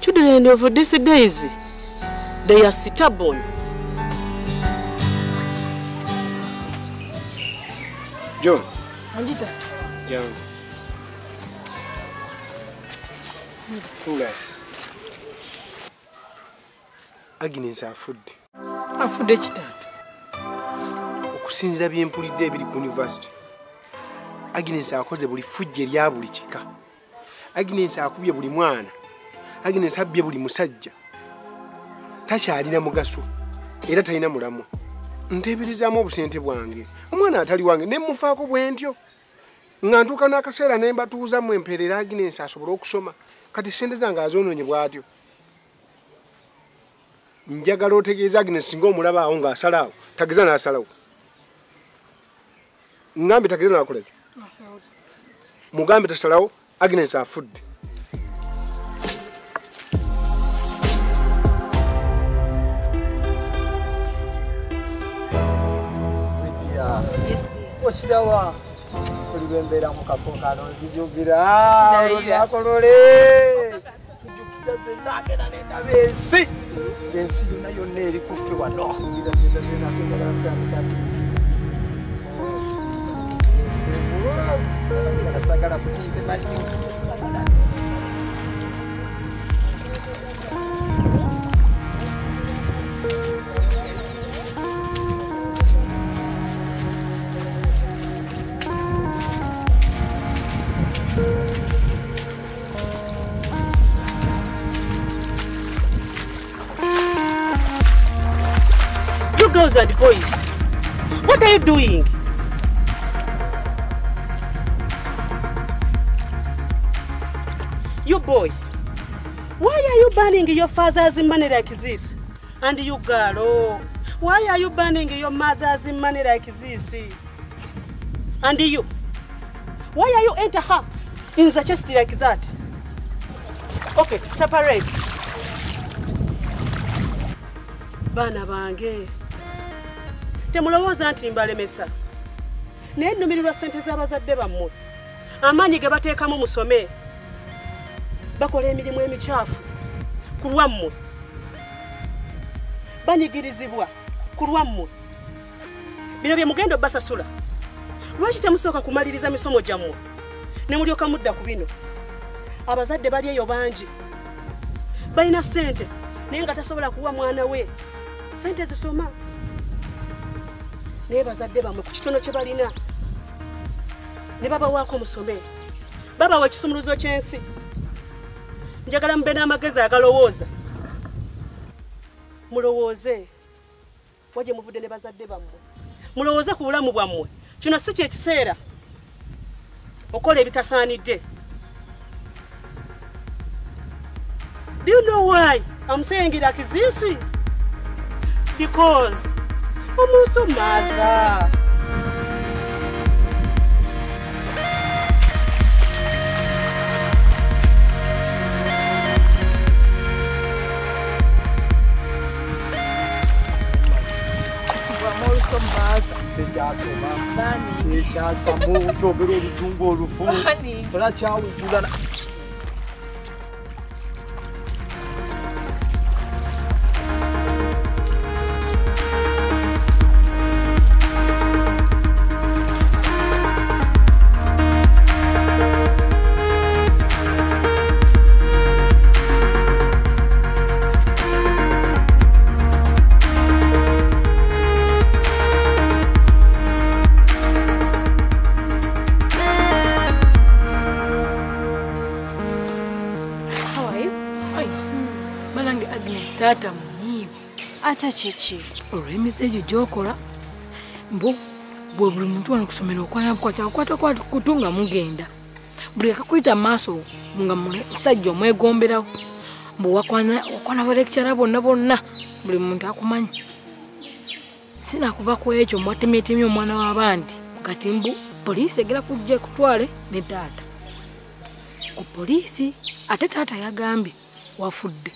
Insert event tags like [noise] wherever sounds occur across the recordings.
Children of these days, they are stubborn. John, Andita. yangu fula agnes afudde Afudde kitanda. okusinziira byempulidde ebiri ku univesity agnes akoze buli fujja erya buli kika agnes akubye buli mwana. Agnes abbye buli musajja. Takyalina mugaso era talina mulamu. Nteeberezaamu obusente bwange. Omwana atali wange nemufaako bwe ntyo nga ntuuka n'akaseera ne mbatuuzamu empeerera agnes asobole okusoma. Kati sente zange azonoonye bw'atyo. Njagala otegeeza agnes singa omulaba awo ng'asalaawo tageza n'asalawo. Ngambe tageza nakola ki mugambe tasalawo agnes afudde. Okirawa olibembeera mu kafo kano nzijukira Ndayira. akolole tujukira zenna agenda nendaba ensi. Ensi yonna yonna eri kuffe wano You girls those are the boys. What are you doing? Boy, why are you burning your father's money like this? And you girl, oh, why are you burning your mother's money like this? And you, why are you enter her in the chest like that? Okay, separate. baana bange temulowooza nti mbalemesa naye nnumirirwa ssente z'abazadde bammwe amaanyi ge bateekamu musome bakola emirimu emikyafu ku lwammwe. Banyigirizibwa ku lwammwe. Bino bye mugenda obbasasula lwaki temusooka kumaliriza misomo gyammwe? Ne mulyoka mudda ku bino. Abazadde bali eyo bangi. Balina ssente naye nga tasobola kuwa mwana we. Sente zisoma. Naye bazadde bamwe ku kitono kye balina ne babawaako musome. Babawa ekisumuluzo ky'ensi njagala mube n'amagezi agalowooza. Mulowooze. Wa gye muvudde ne bazadde bammwe? Mulowooze ku bulamu bwammwe. Kino si kyekiseera okola ebitasaanidde. Do you know why I'm saying it like this? Because omuso maza. tekyasoma tekyasamu kyogera oluzungu olufu olakyawugulana How taata munyiivu Ate kiki? olw'emize egyo gyokola mbu bwe buli muntu wano kusomera okwana bukwata akwata kwata kutu nga mugenda. Buli akakuyita mu maaso nga musajja omwegomberawo mbu wakwana balekitara bonna bonna buli muntu akumanyi. Sinakuva ku ekyo mwatemyetemye omwana w'abandi kati mbu poliisi egera kujja ekutwale ne taata. Ku poliisi ate taata yagambye wafudde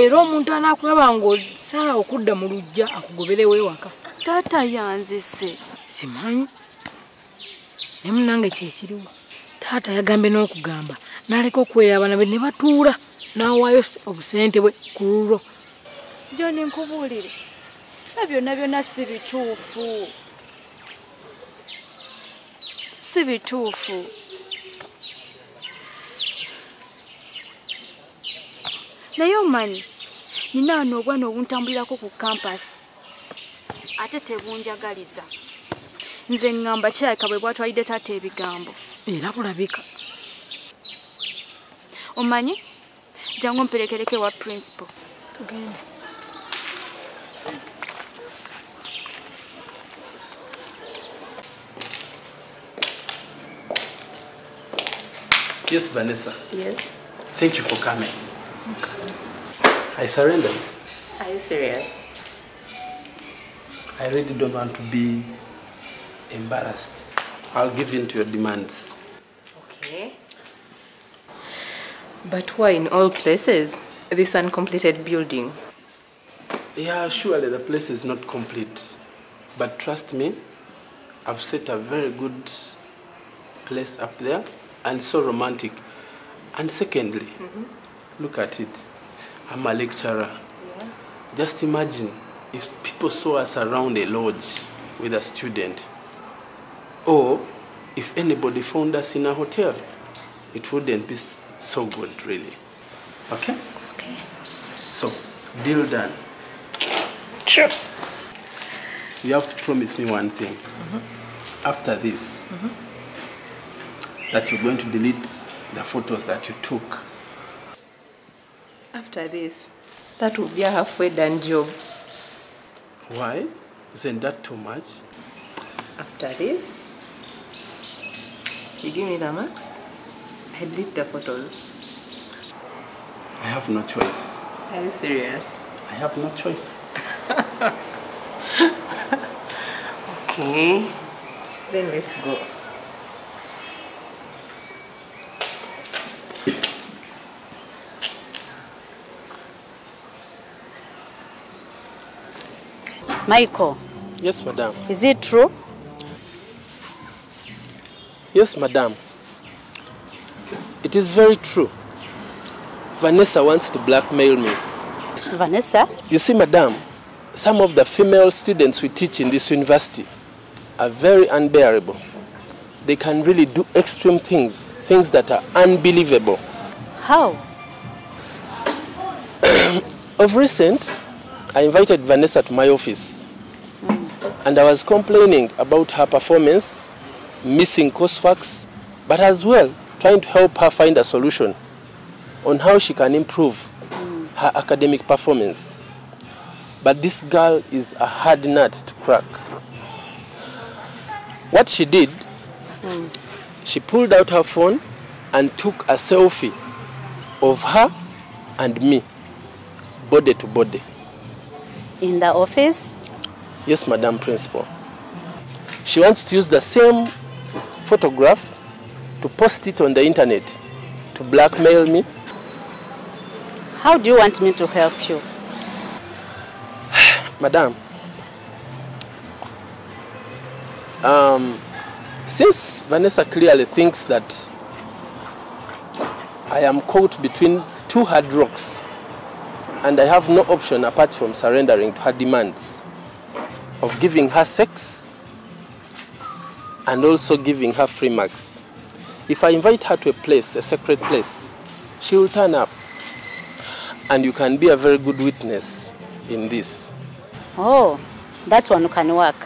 era omuntu anaakulaba ng'osala okudda mu lujja akugoberewo ewaka Taata yanzise. simanyi? Ne munange kyekiriwo taata yagambye n'okugamba n'aleka okuweera abaana be ne batuula n'awaayo obusente bwe ku lulwo. Joni nkubuulire. Na byonna byonna si bituufu. Si bituufu naye omanyi nina wano obwana obuntambulirako ku kampasi ate tebunjagaliza. Nze ŋŋamba kirabika bwe bwatwalidde taata ebigambo. Era bulabika. Omanyi? Jangu mperekereke wa principal. Tugende. Yes, Vanessa. Yes. Thank you for coming. I surrendered. Are you serious? I really don't want to be embarrassed. I'll give in to your demands. Okay. But why in all places this uncompleted building? Yeah, surely the place is not complete. But trust me, I've set a very good place up there and so romantic. And secondly, mm-hmm. Look at it. I'm a lecturer. Just imagine if people saw us around a lodge with a student, or if anybody found us in a hotel, it wouldn't be so good, really. Okay? Okay. So, deal done. Sure. You have to promise me one thing. Mm-hmm. After this, mm-hmm. that you're going to delete the photos that you took. After this, that would be a halfway done job. Why? Isn't that too much? After this, you give me the marks, I delete the photos. I have no choice. Are you serious? I have no choice. [laughs] Okay. Then let's go. Michael, Yes, madam. is it true? Yes, madam. It is very true. Vanessa wants to blackmail me. Vanessa? You see, madam, some of the female students we teach in this university are very unbearable. They can really do extreme things, things that are unbelievable. How? [clears throat] Of recent, I invited Vanessa to my office and I was complaining about her performance, missing courseworks, but as well trying to help her find a solution on how she can improve her academic performance. But this girl is a hard nut to crack. What she did, she pulled out her phone and took a selfie of her and me body to body. In the office? Yes, Madam Principal. She wants to use the same photograph to post it on the internet to blackmail me. How do you want me to help you? [sighs] Madam, um, since Vanessa clearly thinks that I am caught between two hard rocks and I have no option apart from surrendering to her demands of giving her sex and also giving her free marks. If I invite her to a place, a secret place, she will turn up. And you can be a very good witness in this. Oh, that one can work.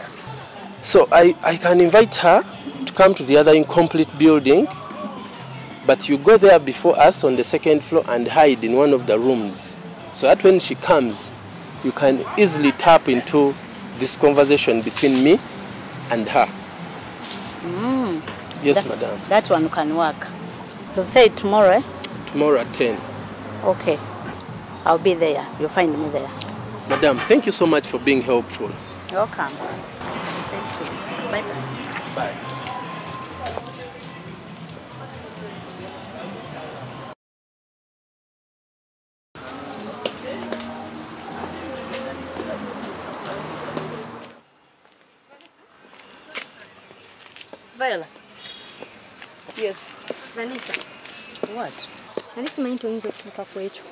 So I, I can invite her to come to the other incomplete building, but you go there before us on the second floor and hide in one of the rooms. So that when she comes, you can easily tap into this conversation between me and her. Yes, that, madam. That one can work. You've said tomorrow, eh? Tomorrow at 10. Okay. I'll be there. You'll find me there. Madam, thank you so much for being helpful. You're welcome. Thank you. Bye-bye. Bye. Viola. Yes. Vanessa. What? nali simanyi nti oyinza okutuuka ku ekyo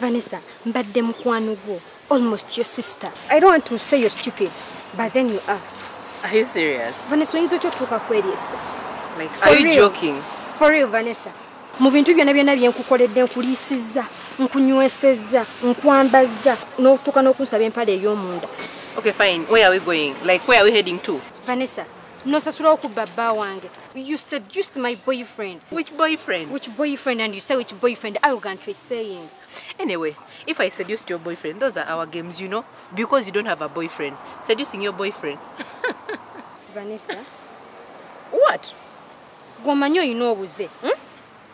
vanessa mbadde mukwano gwo almost your sister i don't want to say you're stupid but then you are Are you serious? vanessa oyinza otya okutuuka ku eryesa Like, For are you real? joking? for real vanessa mu bintu byonna byonna byenkukoledde nkuliisizza nkunywesezza nkwambazza n'otuuka n'okunsaba empale ey'omunda Okay, fine. Where are we going? Like, where are we heading to? vanessa nosasulawo kubba bba wange you seduced my boyfriend Which boyfriend? which boyfriend and you say which boyfriend arrogant you're saying Anyway, if I seduced your boyfriend, those are our games, you know? Because you don't have a boyfriend. Seducing your boyfriend. [laughs] vanessa What? gwomanyi olina obuze hmm?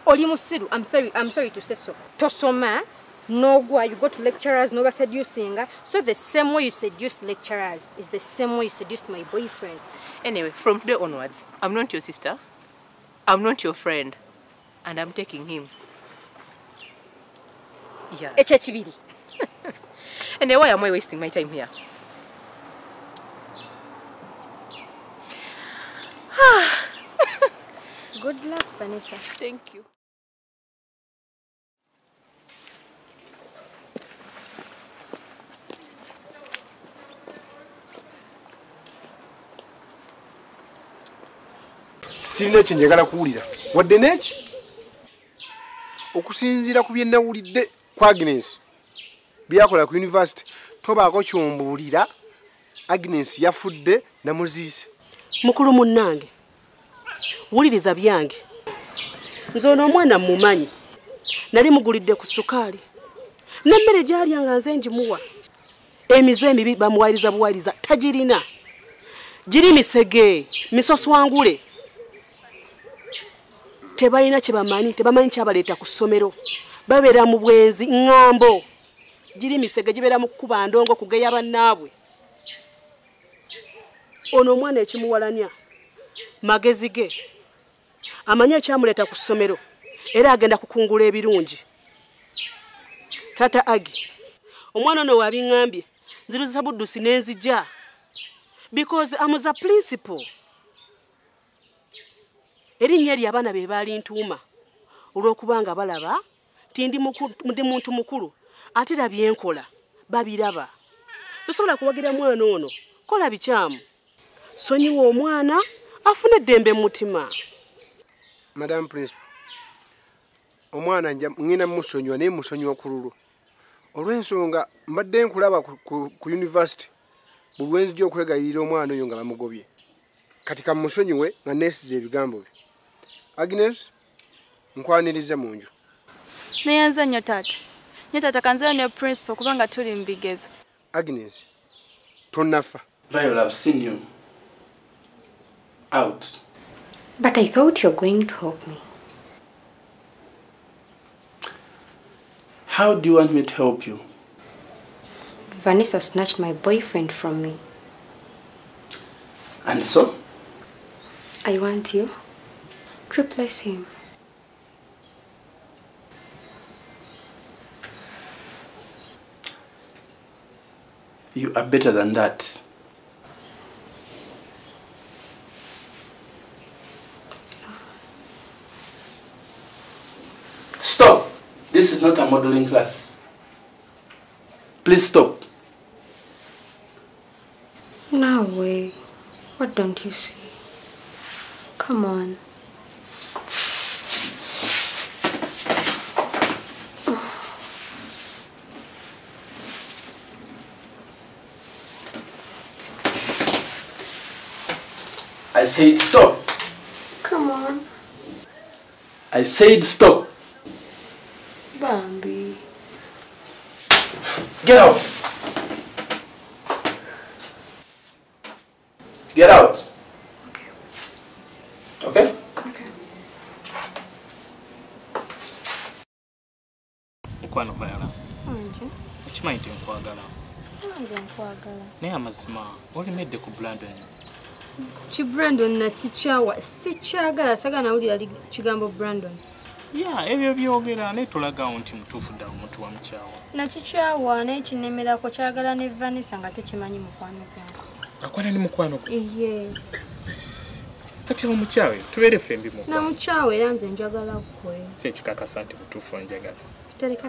oli musiru I'm sorry, I'm sorry to say so tosoma n'ogwa you go to lecturers n'oba seducinga so the same way you seduce lecturers is the same way you seduced my boyfriend Anyway, from today onwards, I'm not your sister. I'm not your friend. And I'm taking him. Yeah. ekyo ekibiri And then why am I wasting my time here? [sighs] [sighs] good luck vanessa Thank you. Sirina kye njagala kuwulira. Wadde n'eki okusinziira ku bye nawulidde ku agnes. Byakola ku univesity tobaako kyombuulira. Agnes yafudde namuziise mukulu munnange wuliriza byange. Nze ono omwana mmumanyi. Nali mugulidde ku sukaali. N'emmere gyalya nga nze ngimuwa. Emize emibi bamuwayiriza buwayiriza tagirina. Giri misege misoswangule tebalina kye bamanyi tebamanyi kyabaleeta ku ssomero. Babeera mu bwenzi ŋŋambo. Giri misege gibeera mu kukuba ndongo kugeya bannaabwe. Ono omwana ekimuwalanya magezi ge amanyi ekyamuleeta ku ssomero era agenda kukungula ebirungi. Tata agi omwana ono wabiŋŋambye nziruzisa buddusi n'enzija. Because amuza principal erinnya eri abaana be baali ntuuma olw'okubanga balaba ti ndi muntu mukulu ate era byenkola babiraba. Sisobola kuwagira mwana ono kola bikyamu. Sonyiwa omwana afune eddembe mu mutima. Madam principal omwana ŋŋenda musonyiwa naye musonyiwa ku lulwo olw'ensonga mbadde nkulaba ku- univesity buli lwenzija okwegayirira omwana oyo nga bamugobye. Kati kamusonyiwe nga neesiza ebigambo bye agnes nkwanirize mu nju neyanze nnyo taata nnyo taata kanzira ne principal kubanga tuli mu bigezo agnes tonnafa Viola, I've seen you out. But I thought you're going to help me. How do you want me to help you? Vanessa snatched my boyfriend from me. And so? I want you replace him. You are better than that. Stop! This is not a modeling class. Please stop. No way. What don't you see? Come on. Said stop. Come on. I said stop. Bambi. Get out. Get out. Okay? mukwano vayala okimanyi nti nkwagala nze nkwagala naye amazima olimedde ku brandon ki brandon nakikyawa sikyagala sagala nawulira li- kigambo brandon. Ya ebyo byogera naye tolagawo nti mutuufu ddala omuntu wa mukyawa. Nakikyawa naye kinemerako kyagala ne vanessa nga tekimanyi mukwano gwange akwala ne mukwano gwe iye. Kati awo mukyawe tubeere fembi mu namukyawe era nze njagala ggwe. Si ekikakasa nti butuufu onjagala tutereka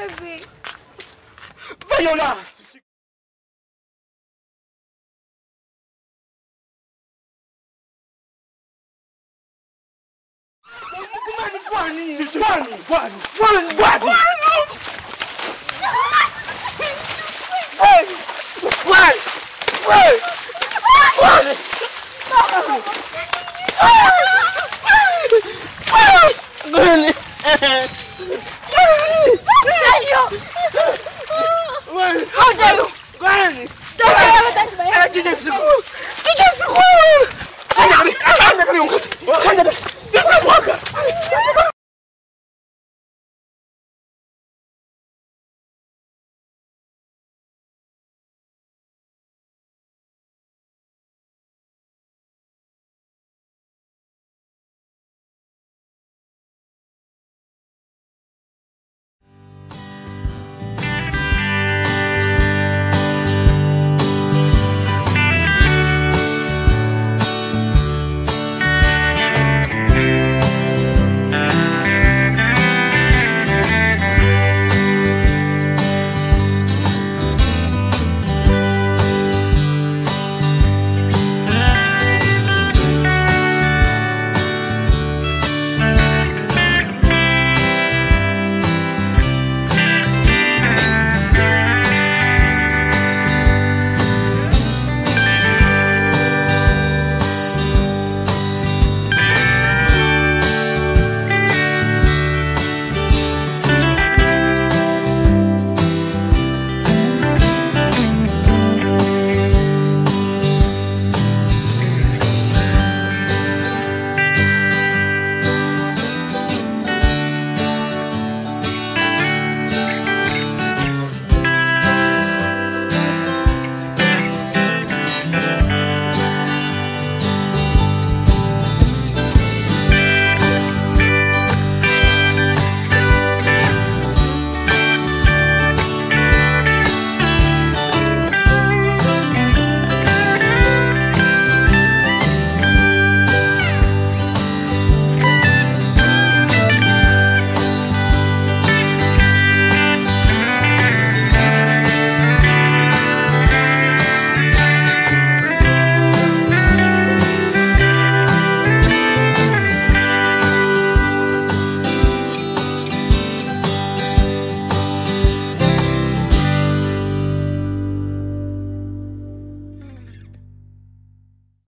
Baby. Viola! Gwani, Aduh. Wan. Dah dah dah dah. Eh, jangan suku. Jangan suku. Hanya kami, hanya kami ungkap. Hanya kami.